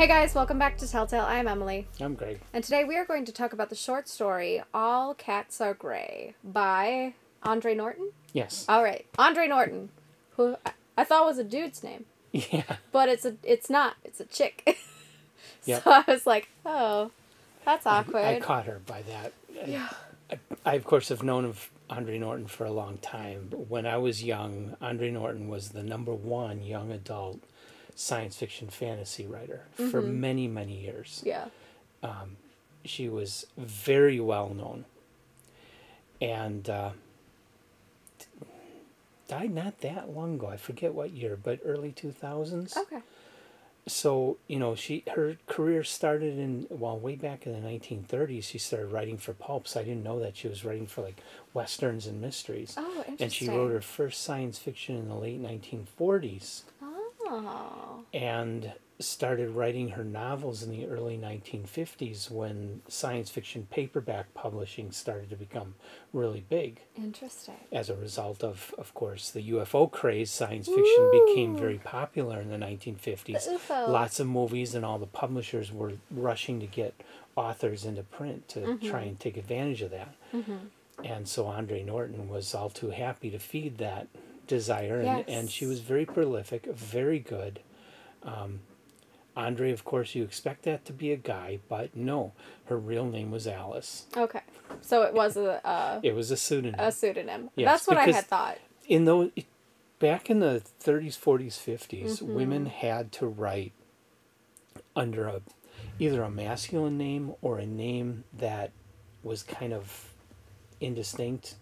Hey guys, welcome back to Telltale. I'm Emily, I'm Greg. and today we are going to talk about the short story All Cats Are Gray by Andre Norton. Yes. All right, Andre Norton, who I- I thought was a dude's name, Yeah. but it's a it's not. It's a chick. Yep. So I was like, oh, that's awkward. I caught her by that. Yeah. I, I, of course, have known of Andre Norton for a long time. When I was young, Andre Norton was the number one young adult science fiction fantasy writer for Mm-hmm. many, many years. yeah. She was very well known. And uh, died not that long ago. I forget what year, but early 2000s. Okay. so you know she her career started in well way back in the 1930s she started writing for pulps i didn't know that she was writing for like westerns and mysteries Oh, interesting. and she wrote her first science fiction in the late 1940s Oh. And started writing her novels in the early 1950s when science fiction paperback publishing started to become really big Interesting. as a result of, of course, the UFO craze, science fiction became very popular in the 1950s. The UFO. Lots of movies, and all the publishers were rushing to get authors into print to Mm-hmm. try and take advantage of that. And so Andre Norton was all too happy to feed that desire, and, and she was very prolific, very good. Um, Andre, of course, you expect that to be a guy, but no, her real name was Alice. Okay. So it was a a, It was a pseudonym. a pseudonym. Yes, That's what I had thought. in those back in the 30s 40s 50s Mm-hmm. women had to write under a either a masculine name or a name that was kind of indistinct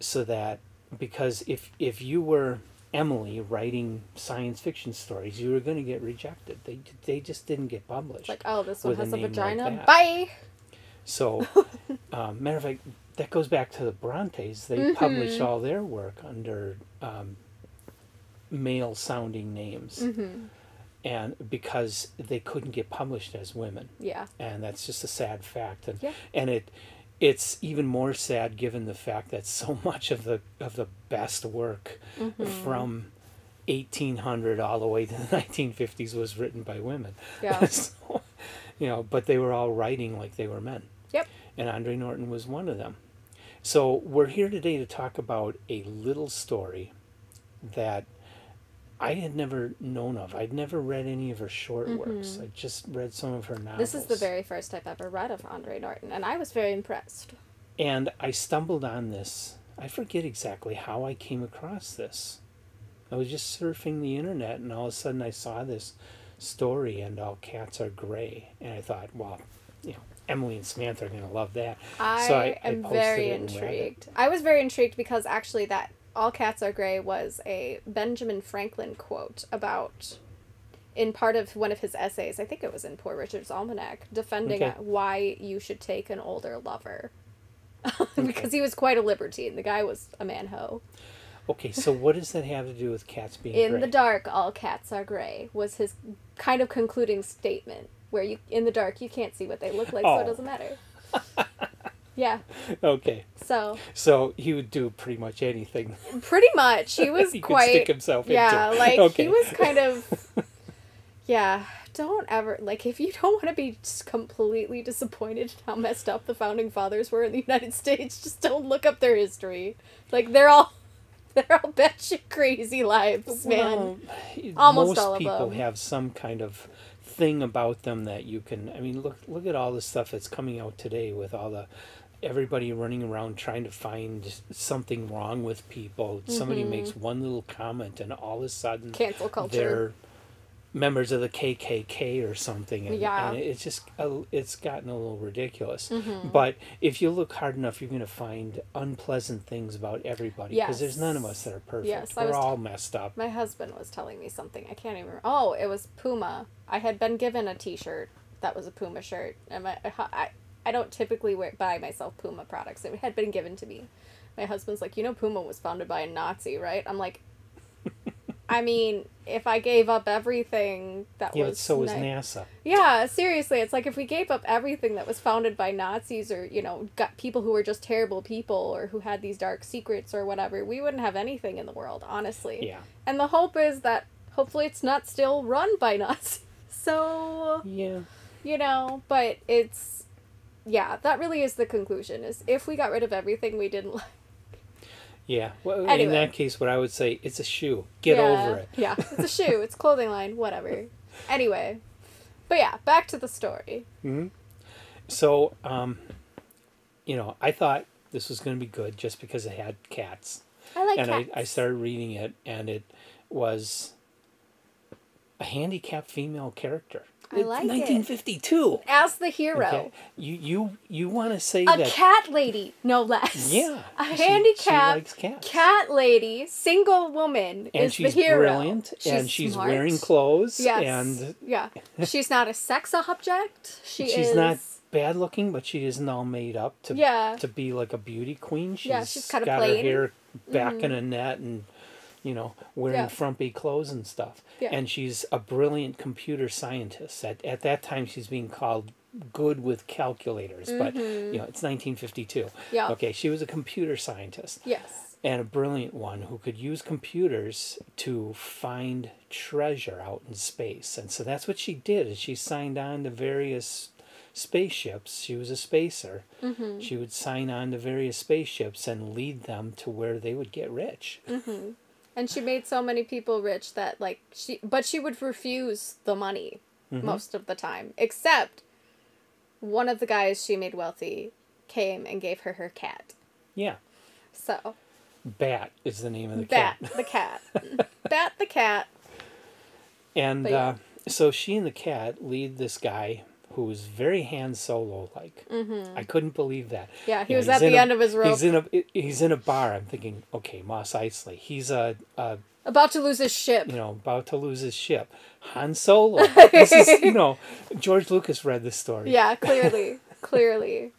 so that because if if you were Emily writing science fiction stories you were going to get rejected they they just didn't get published Like, oh, this one with a has a, name like vagina. Bye. so, um, matter of fact, that goes back to the Brontes. They Mm-hmm. published all their work under um, male sounding names. Mm-hmm. And because they couldn't get published as women. Yeah. And that's just a sad fact. And, Yeah. and it it's even more sad given the fact that so much of the of the best work Mm-hmm. from 1800 all the way to the 1950s was written by women. Yeah. so, you know, but they were all writing like they were men Yep. and Andre Norton was one of them. So we're here today to talk about a little story that I had never known of. I'd never read any of her short works. I just read some of her novels. Mm-hmm. This is the very first I've ever read of Andre Norton, and I was very impressed. And I stumbled on this. I forget exactly how I came across this. I was just surfing the internet and all of a sudden I saw this story and all cats are gray. And I thought, well, you know, Emily and Samantha are going to love that. I, so I, I am posted very it and read it. intrigued. I was very intrigued because actually that All Cats Are Gray was a Benjamin Franklin quote about in part of one of his essays, I think it was in Poor Richard's Almanac, defending Okay. why you should take an older lover. because he was quite a libertine. The guy was a man ho. Okay, so what does that have to do with cats being In gray? the dark, all cats are gray was his kind of concluding statement. Where you in the dark you can't see what they look like, so it Oh. doesn't matter. yeah. Okay, So so he would do pretty much anything. pretty much he was He could quite stick himself yeah into. like Okay. he was kind of yeah don't ever like if you don't want to be just completely disappointed in how messed up the founding fathers were in the united states just don't look up their history like they're all they're all batshit crazy lives man Well, Almost most all of people them. have some kind of thing about them that you can. I mean, look look at all the stuff that's coming out today with all the everybody running around trying to find something wrong with people. Somebody makes one little comment, and all of a sudden, Mm-hmm. Cancel culture. They're members of the KKK or something. And, Yeah. and it's just it's gotten a little ridiculous. Mm-hmm. But if you look hard enough, you're going to find unpleasant things about everybody because there's none of us that are perfect. Yes, We're was t- all messed up. My husband was telling me something. I can't even. remember. Oh, it was Puma. I had been given a T-shirt that was a Puma shirt, and my I, I don't typically wear buy myself Puma products. It had been given to me. My husband's like, you know, Puma was founded by a Nazi, right? I'm like, I mean, if I gave up everything that Yeah, was but so was NASA. yeah, seriously, it's like if we gave up everything that was founded by Nazis or, you know, got people who were just terrible people or who had these dark secrets or whatever, we wouldn't have anything in the world, honestly. Yeah. And the hope is that hopefully it's not still run by Nazis. So, Yeah. you know, but it's yeah, that really is the conclusion is if we got rid of everything we didn't like. Yeah. Well, in that case, what I would say, it's a shoe. Get yeah, over it. Yeah, it's a shoe, it's clothing line, whatever. Anyway. But yeah, back to the story. Mhm. So, um, you know, I thought this was going to be good just because it had cats. I like and I. I started reading it, and it was a handicapped female character. I like it. 1952. as the hero. Okay. You you you want to say A that? cat lady, no less. Yeah. A she- she handicapped likes cats. cat lady, single woman and is she's the hero. brilliant, and she's smart. wearing clothes, Yes. and yeah, she's not a sex object. She she's is. not bad looking, but she isn't all made up to Yeah. to be like a beauty queen. She's, Yeah, she's kinda got her plain. Mm-hmm. hair back in a net and you know wearing Yeah. frumpy clothes and stuff. Yeah. And she's a brilliant computer scientist. At at that time, she's being called good with calculators, but you know it's 1952. Mm-hmm. Yeah. Okay, she was a computer scientist Yes. and a brilliant one who could use computers to find treasure out in space. And so that's what she did. Is she signed on to various spaceships. She was a spacer. Mm-hmm. She would sign on to various spaceships and lead them to where they would get rich. And she made so many people rich that like she but she would refuse the money Mm-hmm. most of the time. Except one of the guys she made wealthy came and gave her her cat. Yeah. So, Bat is the name of the Bat cat. the cat. Bat the cat. And yeah. uh, so she and the cat lead this guy who was very Han Solo like. Mm-hmm. I couldn't believe that. Mm-hmm. Yeah, he You was at the a- end of his rope. He's in a he's in a bar. I'm thinking, okay, Mos Eisley. He's a, a About to lose his ship. you know about to lose his ship. Han Solo. this is you know George Lucas read this story. Yeah, clearly. clearly.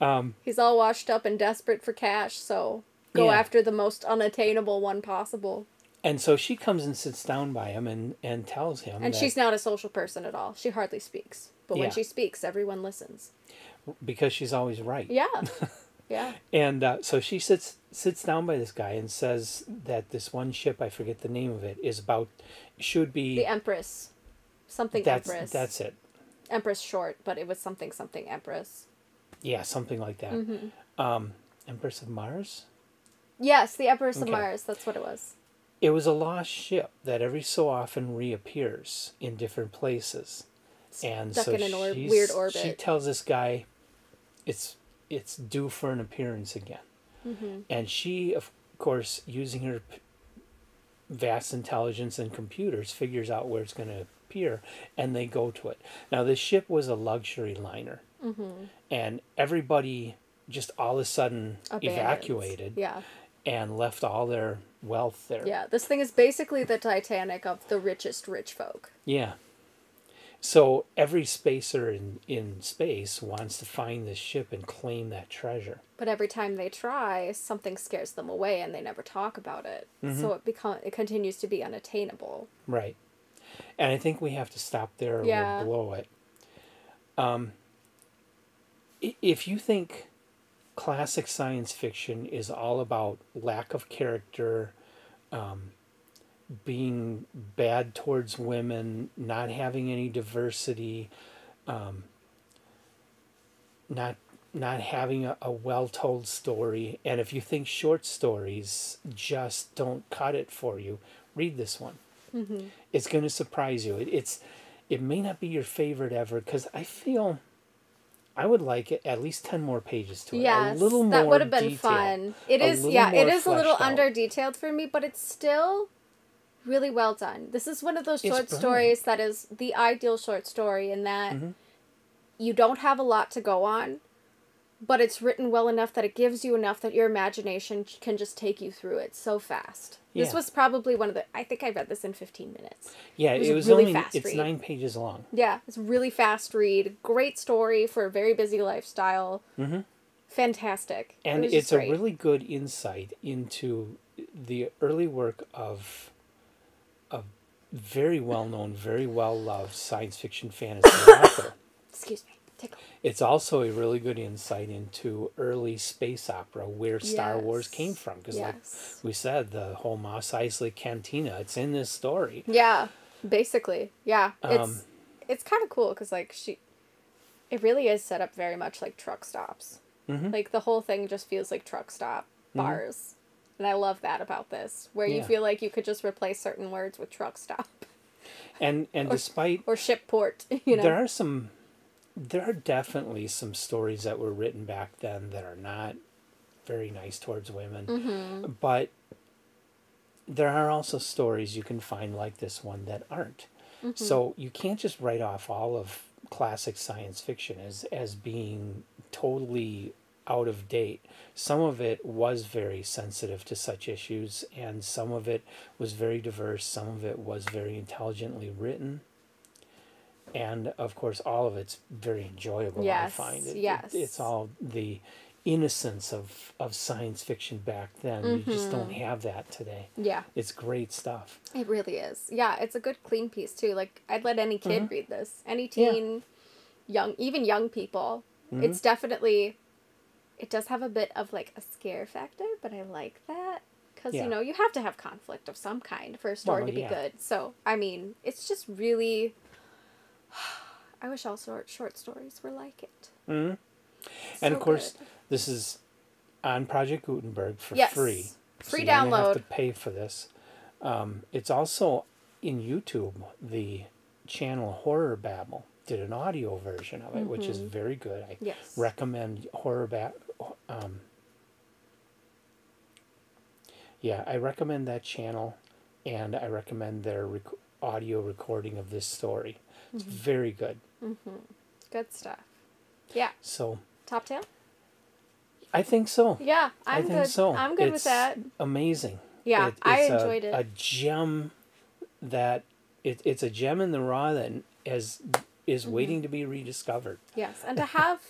Um, he's all washed up and desperate for cash, so go Yeah. after the most unattainable one possible. And so she comes and sits down by him and and tells him And she's not a social person at all. She hardly speaks. But Yeah. when she speaks, everyone listens. because she's always right. Yeah. Yeah. And uh, so she sits sits down by this guy and says that this one ship, I forget the name of it, is about should be The Empress. Something that's Empress. that's it. Empress short, but it was something something Empress. Yeah, something like that. Mm-hmm. Um, Empress of Mars. Yes, the Empress of Mars. That's what it was. It was a lost ship that every so often reappears in different places, and Stuck so in an or- weird She tells this guy, it's it's due for an appearance again, Mm-hmm. and she, of course, using her p- vast intelligence and computers, figures out where it's going to appear, and they go to it. Now, this ship was a luxury liner, Mm-hmm. and everybody just all of a sudden Abandoned. evacuated Yeah. and left all their wealth there. Yeah. This thing is basically the Titanic of the richest rich folk. Yeah. So every spacer in, in space wants to find this ship and claim that treasure. But every time they try, something scares them away and they never talk about it. Mm-hmm. So it become it continues to be unattainable. Right. And I think we have to stop there or Yeah. we'll blow it. Um, if you think classic science fiction is all about lack of character, um, being bad towards women, not having any diversity, um, not not having a, a well told story, and if you think short stories just don't cut it for you, read this one it's going to surprise you. It, it's it may not be your favorite ever because I feel I would like it at least ten more pages to it. Yes, a little that would have been detail. fun. It is, yeah, it is a little out. under detailed for me, but it's still really well done. This is one of those short stories that is the ideal short story in that Mm-hmm. you don't have a lot to go on, but it's written well enough that it gives you enough that your imagination can just take you through it so fast. This was probably one of the. I think I read this in fifteen minutes. Yeah, it was it was really only fast it's read. nine pages long. Yeah, it's a really fast read. Great story for a very busy lifestyle. Mm-hmm. Fantastic. And just it's a really good insight into the early work of very well known, very well loved science fiction fantasy author. Excuse me. Tickle. It's also a really good insight into early space opera, where Star Wars came from. Because, Yes. like we said, the whole Mos Eisley Cantina, it's in this story. Yeah, basically. Yeah, it's Um, it's kind of cool because like she, it really is set up very much like truck stops. Mhm. Like the whole thing just feels like truck stop bars, and I love that about this, where you feel like you could just replace certain words with truck stop And and despite or ship port. You know. there are some there are definitely some stories that were written back then that are not very nice towards women. Mm-hmm. But there are also stories you can find like this one that aren't. Mm-hmm. So you can't just write off all of classic science fiction as as being totally out of date. Some of it was very sensitive to such issues and some of it was very diverse, some of it was very intelligently written. And of course all of it's very enjoyable Yes, I find. It, it- yes. it's all the innocence of, of science fiction back then. You just don't Mm-hmm. have that today. yeah, It's great stuff. it really is. Yeah, it's a good clean piece too. Like I'd let any kid read this, any Mm-hmm. Yeah. teen, young, even young people. Mm-hmm. It's definitely, it does have a bit of like a scare factor, but I like that because Yeah. you know you have to have conflict of some kind for a story Well, to be yeah. good. So I mean, it's just really. I wish all short short stories were like it. hmm So and of course, good. this is on Project Gutenberg for Yes. free. Free so you're gonna have to pay for this. Um, it's also in YouTube. The channel Horror Babble did an audio version of it, which is very good. I Mm-hmm. Yes. recommend Horror Babble. Um, yeah, I recommend that channel, and I recommend their rec- audio recording of this story. It's Mm-hmm. very good. Mhm. Good stuff. Yeah. So Top tail. I think so. Yeah, I'm I think good. so. I'm good with that. Amazing. Yeah, I it's a- enjoyed it. A gem that it, it's a gem in the raw that is is Mm-hmm. waiting to be rediscovered. Yes, and to have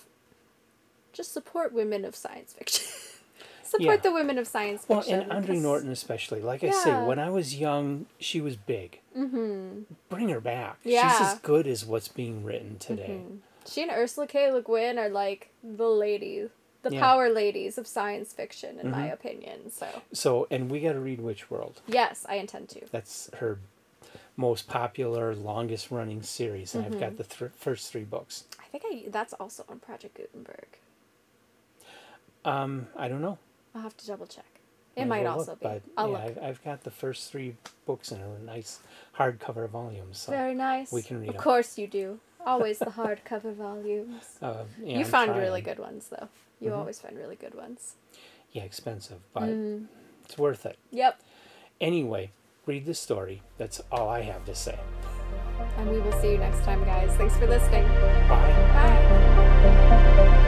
just support women of science fiction. support Yeah. the women of science fiction. Well, and Andre Norton especially. Like I say, when I was young, she was big. Mm-hmm. Bring her back. She's as good as what's being written today. She and Ursula K. Le Guin are like the ladies, the Yeah. Mm-hmm. power ladies of science fiction, in my opinion. So So, and we got to read Witch World. yes, I intend to. That's her most popular, longest running series. And Mm-hmm. I've got the th- first three books. I think I that's also on Project Gutenberg. Um, I don't know. I'll have to double check. It Maybe might we'll also look, be. I'll yeah, look. I've, I've got the first three books in a nice hardcover volume. So Very nice. we can read Of 'em. course you do. Always the hardcover volumes. uh, yeah, you I'm found trying. really good ones though. You Mhm. always find really good ones. Yeah, expensive, but Mm. it's worth it. Yep. Anyway, read the story. That's all I have to say. And we will see you next time, guys. Thanks for listening. Bye. Bye.